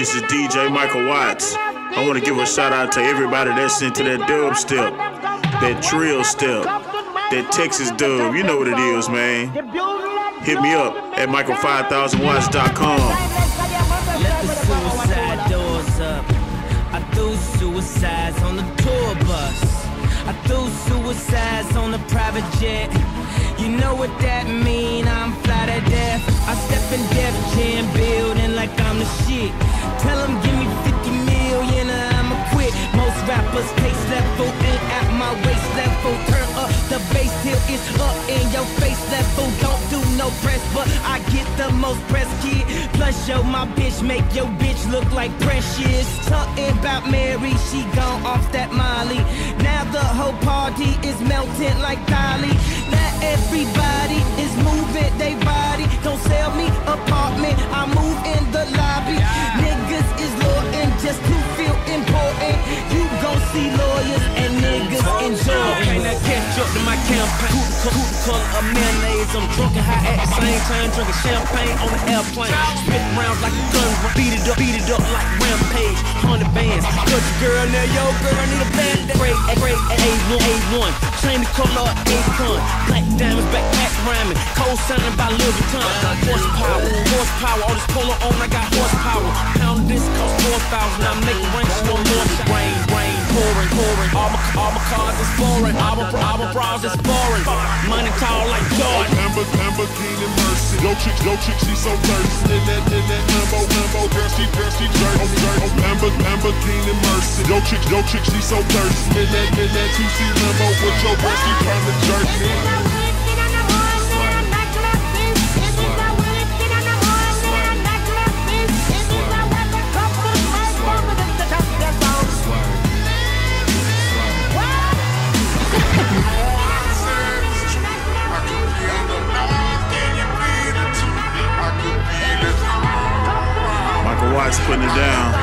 This is DJ Michael Watts. I want to give a shout out to everybody that's into that dub step, that trill step, that Texas dub. You know what it is, man. Hit me up at michael5000watts.com. Let the suicide doors up. I threw suicides on the tour bus. I threw suicides on the private jet. You know what that mean? I'm fly to death. I step in Def Jam building like I'm the shit. Tell them give me 50 million I'ma quit. Most rappers taste level ain't at my waist level. Turn up the bass till it's up in your face level. Don't do no press, but I get the most press, kid. Plus, yo, my bitch make your bitch look like precious. Talking about Mary, she gone off that Molly. Now the whole party is melting like Dali. Apartment, I move in the lobby. Niggas is loyal just to feel important. You gon' see lawyers and niggas enjoy. Can I catch up to my campaign? Who the, who the color of mayonnaise? I'm drunk and high at the same time, drinking champagne on the airplane. Spit rounds like a gun, beat it up, beat it up like rampage. Hundred bands, good girl, now yo girl need a band. Great, great, A1, A1. Chain the color of Akon. Black diamonds, backpack rhyming. Cold sounding by Louis Vuitton. Horsepower, horsepower. All this polo on, I got horsepower. Pound this cost four thousand. I make rain, slow motion. Rain, rain, pouring, pouring. All my, all my cars is foreign. All my, all my bras is foreign. Money tall like Jordan. Amber, Lamborghini Mercy. Yo chick, yo chick, she so thirsty. In that, in that Lambo, Lambo, girl, she, girl, she jerk. Oh, jerk. Oh, Amber, Lamborghini Mercy. Yo chick, yo chick, she so thirsty. In that, in that 2C Lambo with your girl, she turn to jerk. Michael Watts putting it down.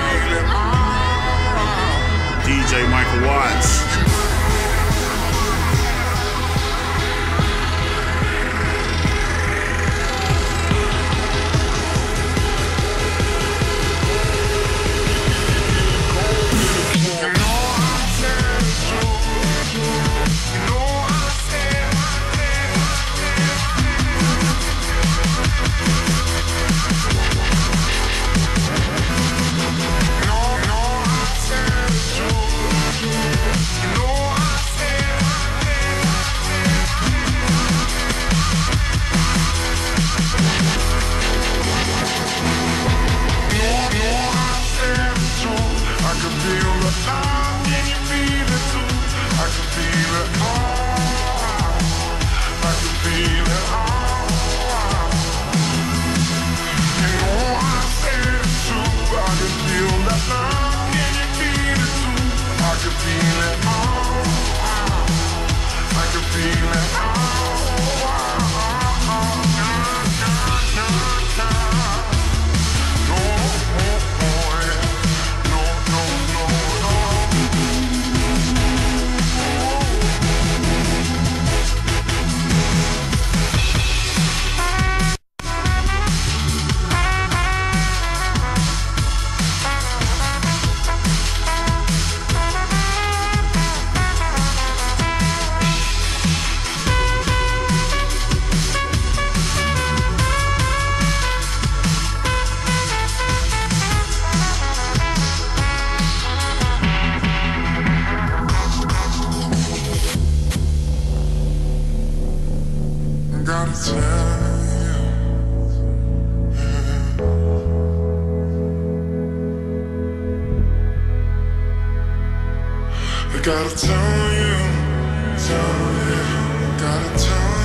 gotta tell you, tell you, gotta tell you.